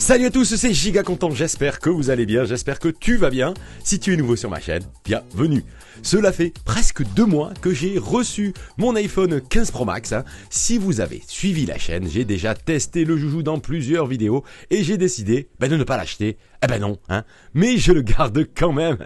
Salut à tous, c'est Giga Content, j'espère que vous allez bien, j'espère que tu vas bien. Si tu es nouveau sur ma chaîne, bienvenue. Cela fait presque deux mois que j'ai reçu mon iPhone 15 Pro Max. hein. Si vous avez suivi la chaîne, j'ai déjà testé le joujou dans plusieurs vidéos et j'ai décidé ben, de ne pas l'acheter. Eh ben non, hein. Mais je le garde quand même.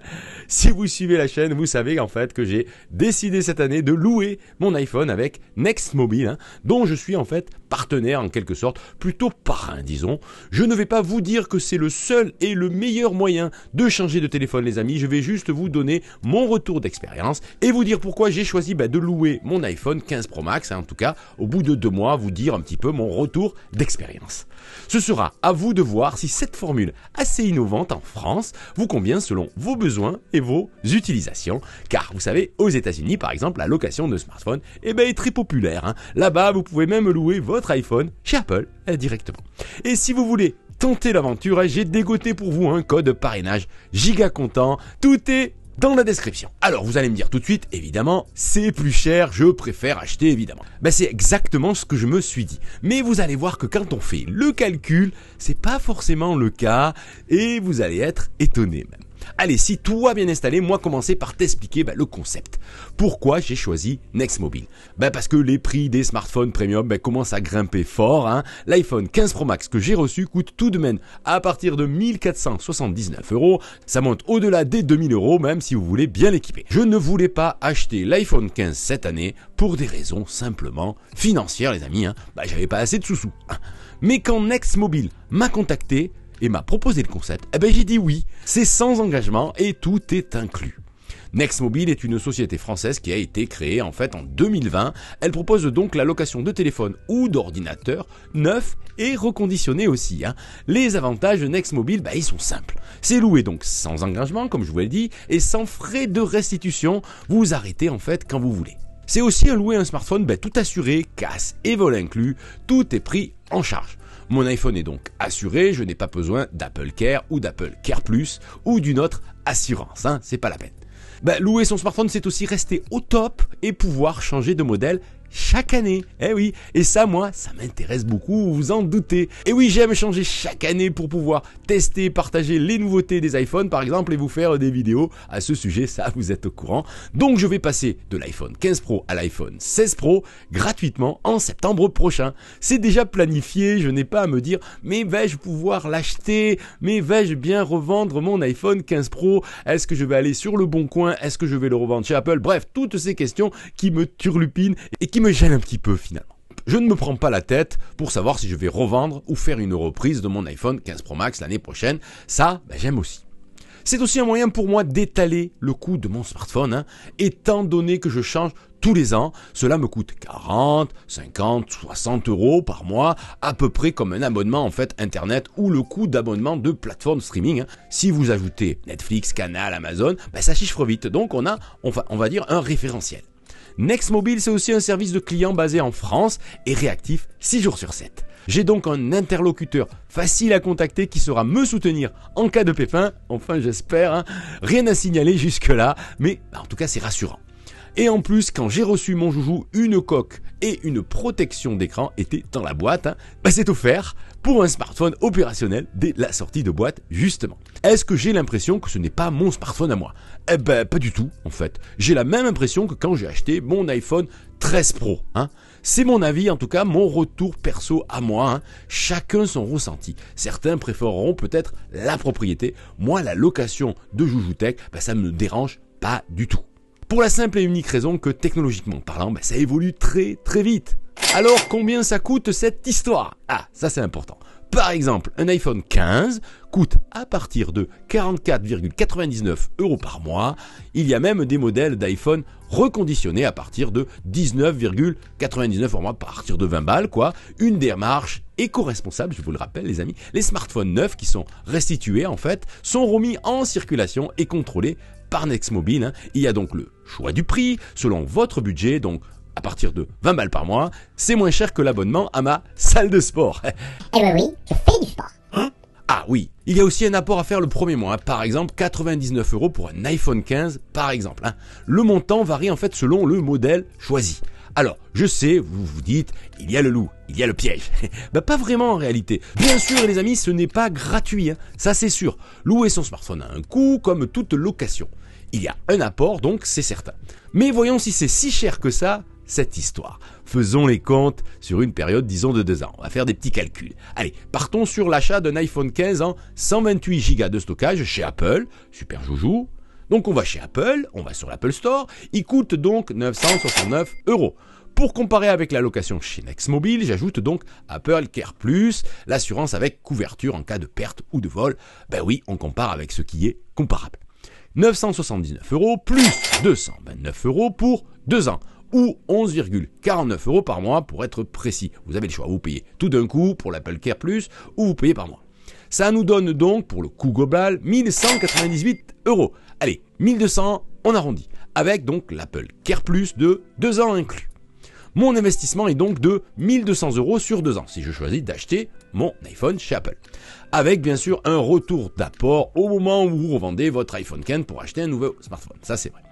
Si vous suivez la chaîne, vous savez en fait que j'ai décidé cette année de louer mon iPhone avec Next Mobile, hein, dont je suis en fait partenaire en quelque sorte, plutôt parrain disons. Je ne vais pas vous dire que c'est le seul et le meilleur moyen de changer de téléphone les amis, je vais juste vous donner mon retour d'expérience et vous dire pourquoi j'ai choisi bah, de louer mon iPhone 15 Pro Max, hein, en tout cas au bout de deux mois, vous dire un petit peu mon retour d'expérience. Ce sera à vous de voir si cette formule assez innovante en France vous convient selon vos besoins et vos utilisations. Car vous savez, aux États-Unis par exemple, la location de smartphone eh ben, est très populaire. hein. Là-bas, vous pouvez même louer votre iPhone chez Apple euh, directement. Et si vous voulez tenter l'aventure, hein, j'ai dégoté pour vous un code parrainage giga content. Tout est dans la description. Alors vous allez me dire tout de suite, évidemment, c'est plus cher, je préfère acheter évidemment. Ben c'est exactement ce que je me suis dit. Mais vous allez voir que quand on fait le calcul, c'est pas forcément le cas et vous allez être étonné même. Allez, si va bien installé, moi commencer par t'expliquer ben, le concept. Pourquoi j'ai choisi Next Mobile ben, Parce que les prix des smartphones premium ben, commencent à grimper fort. hein. L'iPhone 15 Pro Max que j'ai reçu coûte tout de même à partir de 1479 euros. Ça monte au-delà des 2000 euros même si vous voulez bien l'équiper. Je ne voulais pas acheter l'iPhone 15 cette année pour des raisons simplement financières les amis. Hein. J'avais pas assez de sous-sous. hein. Mais quand Next Mobile m'a contacté, et m'a proposé le concept, eh ben j'ai dit oui. C'est sans engagement et tout est inclus. Next Mobile est une société française qui a été créée en fait en 2020. Elle propose donc la location de téléphones ou d'ordinateurs neufs et reconditionnés aussi. hein. Les avantages de Next Mobile, bah, ils sont simples. C'est loué donc sans engagement, comme je vous l'ai dit, et sans frais de restitution. Vous arrêtez en fait quand vous voulez. C'est aussi un louer un smartphone bah, tout assuré, casse et vol inclus. Tout est pris en charge. Mon iPhone est donc assuré, je n'ai pas besoin d'Apple Care ou d'Apple Care Plus ou d'une autre assurance, hein, c'est pas la peine. Bah, louer son smartphone, c'est aussi rester au top et pouvoir changer de modèle chaque année. Eh oui, et ça, moi, ça m'intéresse beaucoup, vous vous en doutez. Et oui, j'aime changer chaque année pour pouvoir tester, partager les nouveautés des iPhones, par exemple, et vous faire des vidéos à ce sujet, ça, vous êtes au courant. Donc, je vais passer de l'iPhone 15 Pro à l'iPhone 16 Pro gratuitement en septembre prochain. C'est déjà planifié, je n'ai pas à me dire, mais vais-je pouvoir l'acheter? Mais vais-je bien revendre mon iPhone 15 Pro? Est-ce que je vais aller sur le bon coin? Est-ce que je vais le revendre chez Apple? Bref, toutes ces questions qui me turlupinent et qui me gênent un petit peu finalement. Je ne me prends pas la tête pour savoir si je vais revendre ou faire une reprise de mon iPhone 15 Pro Max l'année prochaine. Ça, ben, j'aime aussi. C'est aussi un moyen pour moi d'étaler le coût de mon smartphone, hein, étant donné que je change tous les ans. Cela me coûte 40, 50, 60 euros par mois, à peu près comme un abonnement en fait internet ou le coût d'abonnement de plateforme streaming. hein. Si vous ajoutez Netflix, Canal, Amazon, ben, ça chiffre vite. Donc on a, on va dire, un référentiel. Next Mobile, c'est aussi un service de client basé en France et réactif 6 jours sur 7. J'ai donc un interlocuteur facile à contacter qui saura me soutenir en cas de pépin, enfin j'espère, hein. rien à signaler jusque-là, mais en tout cas c'est rassurant. Et en plus, quand j'ai reçu mon joujou, une coque et une protection d'écran étaient dans la boîte. hein. Bah, c'est offert pour un smartphone opérationnel dès la sortie de boîte, justement. Est-ce que j'ai l'impression que ce n'est pas mon smartphone à moi? Eh ben, pas du tout, en fait. J'ai la même impression que quand j'ai acheté mon iPhone 13 Pro. Hein. C'est mon avis, en tout cas, mon retour perso à moi. hein. Chacun son ressenti. Certains préféreront peut-être la propriété. Moi, la location de Joujoutech, bah, ça me dérange pas du tout. Pour la simple et unique raison que technologiquement parlant, bah, ça évolue très très vite. Alors combien ça coûte cette histoire? Ah, ça c'est important. Par exemple, un iPhone 15 coûte à partir de 44,99 euros par mois. Il y a même des modèles d'iPhone reconditionnés à partir de 19,99 par mois, à partir de 20 balles, quoi. Une démarche éco-responsable, je vous le rappelle, les amis. Les smartphones neufs qui sont restitués, en fait, sont remis en circulation et contrôlés par Next Mobile. hein. Il y a donc le choix du prix selon votre budget, donc à partir de 20 balles par mois, c'est moins cher que l'abonnement à ma salle de sport. Eh ben oui, je fais du sport. Ah Ah oui, il y a aussi un apport à faire le premier mois. hein. Par exemple, 99 euros pour un iPhone 15, par exemple. hein. Le montant varie en fait selon le modèle choisi. Alors, je sais, vous vous dites, il y a le loup, il y a le piège. bah pas vraiment en réalité. Bien sûr, les amis, ce n'est pas gratuit, hein. ça c'est sûr. Louer son smartphone a un coût, comme toute location. Il y a un apport, donc c'est certain. Mais voyons si c'est si cher que ça, cette histoire. Faisons les comptes sur une période, disons, de deux ans. On va faire des petits calculs. Allez, partons sur l'achat d'un iPhone 15 en 128 Go de stockage chez Apple. Super joujou. Donc on va chez Apple, on va sur l'Apple Store. Il coûte donc 969 euros. Pour comparer avec la location chez Nextmobile, j'ajoute donc Apple Care Plus, l'assurance avec couverture en cas de perte ou de vol. Ben oui, on compare avec ce qui est comparable. 979 euros plus 229 euros pour deux ans ou 11,49 euros par mois pour être précis. Vous avez le choix, vous payez tout d'un coup pour l'Apple Care Plus ou vous payez par mois. Ça nous donne donc pour le coût global 1198 euros. Allez, 1200, on arrondit, avec donc l'Apple Care Plus de deux ans inclus. Mon investissement est donc de 1200 euros sur deux ans si je choisis d'acheter mon iPhone chez Apple. Avec bien sûr un retour d'apport au moment où vous revendez votre iPhone 15 pour acheter un nouveau smartphone. Ça c'est vrai.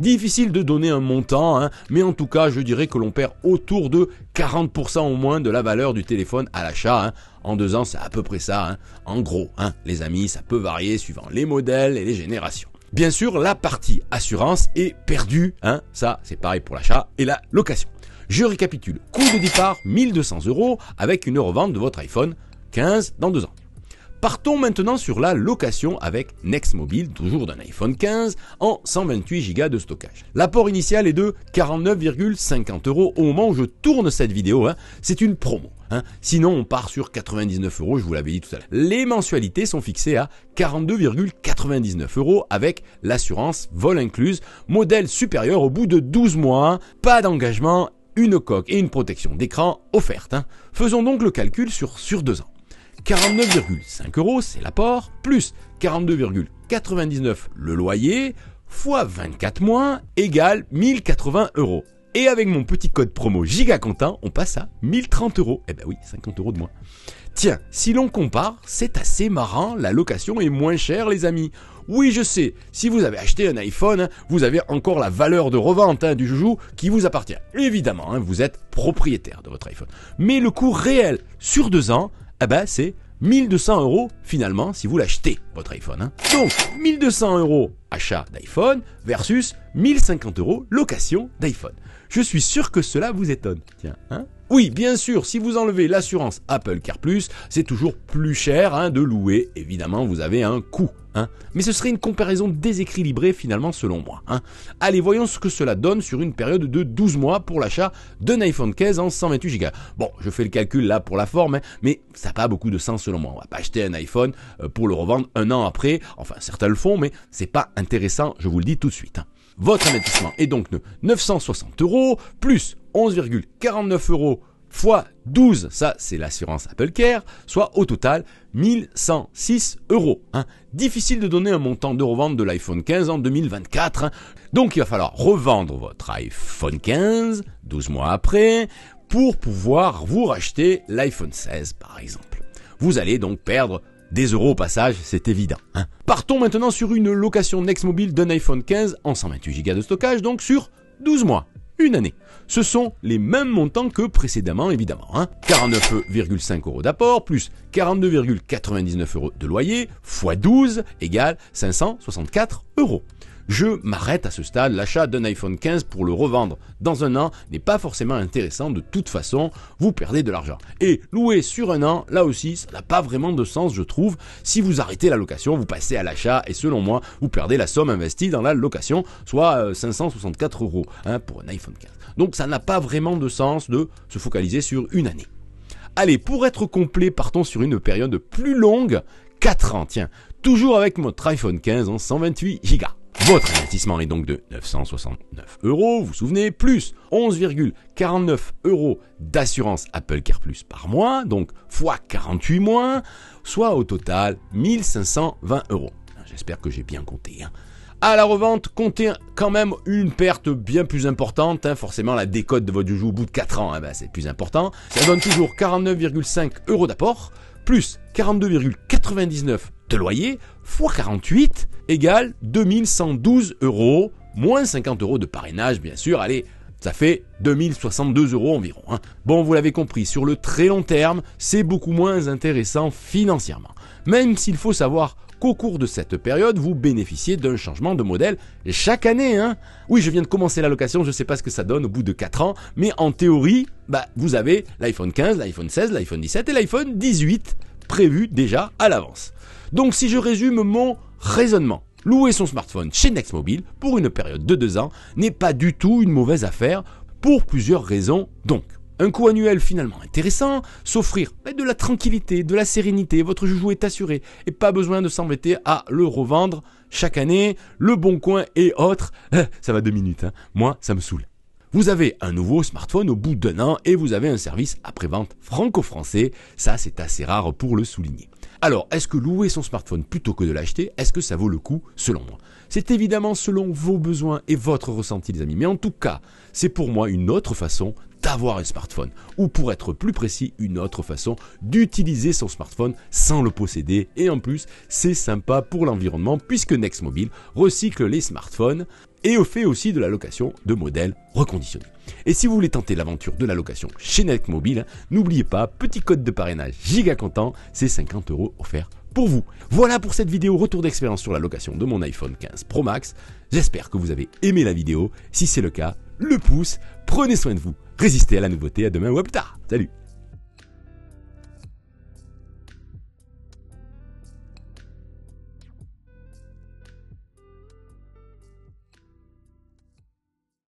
Difficile de donner un montant, hein, mais en tout cas je dirais que l'on perd autour de 40% au moins de la valeur du téléphone à l'achat. hein. En deux ans c'est à peu près ça. hein. En gros, les amis, ça peut varier suivant les modèles et les générations. Bien sûr, la partie assurance est perdue. Ça, c'est pareil pour l'achat et la location. Je récapitule. Coût de départ 1200 euros avec une revente de votre iPhone 15 dans deux ans. Partons maintenant sur la location avec Nextmobile, toujours d'un iPhone 15 en 128 Go de stockage. L'apport initial est de 49,50 euros au moment où je tourne cette vidéo. hein. C'est une promo. hein. Sinon, on part sur 99 euros, je vous l'avais dit tout à l'heure. Les mensualités sont fixées à 42,99 euros avec l'assurance vol incluse, modèle supérieur au bout de 12 mois, pas d'engagement, une coque et une protection d'écran offerte. hein. Faisons donc le calcul sur, sur deux ans. 49,5 euros, c'est l'apport, plus 42,99 le loyer, fois 24 mois, égale 1080 euros. Et avec mon petit code promo gigacontent, on passe à 1030 euros. Eh ben oui, 50 euros de moins. Tiens, si l'on compare, c'est assez marrant, la location est moins chère les amis. Oui, je sais, si vous avez acheté un iPhone, vous avez encore la valeur de revente hein, du joujou qui vous appartient. Évidemment, hein, vous êtes propriétaire de votre iPhone. Mais le coût réel sur deux ans, eh ben, c'est 1200 euros finalement si vous l'achetez, votre iPhone. hein. Donc, 1200 euros achat d'iPhone versus 1050 euros location d'iPhone. Je suis sûr que cela vous étonne. Tiens, hein? Oui, bien sûr, si vous enlevez l'assurance Apple Car Plus, c'est toujours plus cher hein, de louer. Évidemment, vous avez un coût. Hein. Mais ce serait une comparaison déséquilibrée finalement selon moi. Hein. Allez, voyons ce que cela donne sur une période de 12 mois pour l'achat d'un iPhone 15 en 128 Go. Bon, je fais le calcul là pour la forme, mais ça n'a pas beaucoup de sens selon moi. On va pas acheter un iPhone euh, pour le revendre un an après. Enfin, certains le font, mais c'est pas intéressant, je vous le dis tout de suite. hein. Votre investissement est donc de 960 euros plus 11,49 euros fois 12, ça c'est l'assurance Apple Care, soit au total 1106 euros. hein. Difficile de donner un montant de revente de l'iPhone 15 en 2024. hein. Donc il va falloir revendre votre iPhone 15 12 mois après pour pouvoir vous racheter l'iPhone 16 par exemple. Vous allez donc perdre des euros au passage, c'est évident. hein. Partons maintenant sur une location Nextmobile d'un iPhone 15 en 128 Go de stockage, donc sur 12 mois, une année. Ce sont les mêmes montants que précédemment, évidemment. hein. 49,5 euros d'apport, plus 42,99 euros de loyer, fois 12, égale 564 euros. Je m'arrête à ce stade, l'achat d'un iPhone 15 pour le revendre dans un an n'est pas forcément intéressant de toute façon, vous perdez de l'argent. Et louer sur un an, là aussi, ça n'a pas vraiment de sens je trouve. Si vous arrêtez la location, vous passez à l'achat et selon moi, vous perdez la somme investie dans la location, soit euh, 564 euros hein, pour un iPhone 15. Donc ça n'a pas vraiment de sens de se focaliser sur une année. Allez, pour être complet, partons sur une période plus longue, 4 ans, tiens, toujours avec votre iPhone 15 en 128 Go. Votre investissement est donc de 969 euros, vous vous souvenez, plus 11,49 euros d'assurance Apple Care Plus par mois, donc fois 48 mois, soit au total 1520 euros. J'espère que j'ai bien compté. hein. À la revente, comptez quand même une perte bien plus importante. hein. Forcément, la décote de votre joujou au bout de 4 ans, hein, ben, c'est plus important. Ça donne toujours 49,5 euros d'apport, plus 42,99 de loyer fois 48 égale 2112 euros, moins 50 euros de parrainage bien sûr, allez, ça fait 2062 euros environ. Hein. Bon, vous l'avez compris, sur le très long terme, c'est beaucoup moins intéressant financièrement. Même s'il faut savoir qu'au cours de cette période, vous bénéficiez d'un changement de modèle chaque année. Hein. Oui, je viens de commencer la location, je ne sais pas ce que ça donne au bout de 4 ans, mais en théorie, bah, vous avez l'iPhone 15, l'iPhone 16, l'iPhone 17 et l'iPhone 18 prévus déjà à l'avance. Donc si je résume mon raisonnement, louer son smartphone chez Nextmobile pour une période de 2 ans n'est pas du tout une mauvaise affaire pour plusieurs raisons donc. Un coût annuel finalement intéressant, s'offrir de la tranquillité, de la sérénité, votre joujou est assuré et pas besoin de s'embêter à le revendre chaque année, le bon coin et autres. Ça va deux minutes, hein. moi ça me saoule. Vous avez un nouveau smartphone au bout d'un an et vous avez un service après-vente franco-français, ça c'est assez rare pour le souligner. Alors, est-ce que louer son smartphone plutôt que de l'acheter, est-ce que ça vaut le coup selon moi? C'est évidemment selon vos besoins et votre ressenti les amis, mais en tout cas, c'est pour moi une autre façon d'avoir un smartphone, ou pour être plus précis, une autre façon d'utiliser son smartphone sans le posséder, et en plus, c'est sympa pour l'environnement puisque Nextmobile recycle les smartphones et fait aussi de la location de modèles reconditionnés. Et si vous voulez tenter l'aventure de la location chez Nextmobile, n'oubliez pas, petit code de parrainage giga content, c'est 50 euros offerts pour vous. Voilà pour cette vidéo retour d'expérience sur la location de mon iPhone 15 Pro Max. J'espère que vous avez aimé la vidéo. Si c'est le cas, le pouce, prenez soin de vous, résistez à la nouveauté, à demain ou à plus tard. Salut